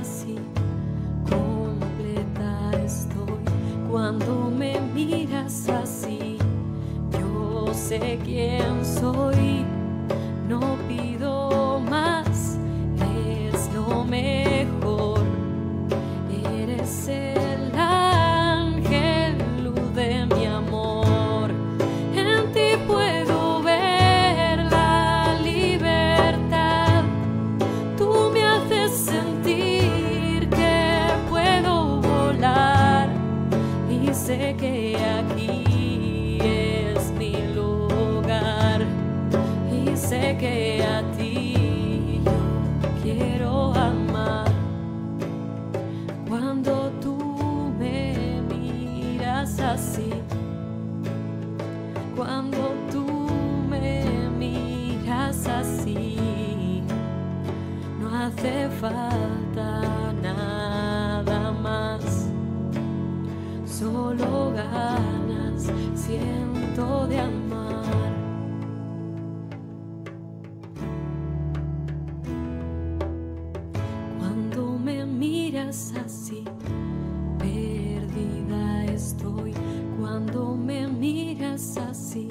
así, completa estoy. Cuando me miras así, yo sé quién soy. No pido más, es lo mejor. Eres el aquí es mi lugar y sé que a ti yo quiero amar. Cuando tú me miras así, cuando tú me miras así, no hace falta solo ganas siento de amar. Cuando me miras así, perdida estoy. Cuando me miras así,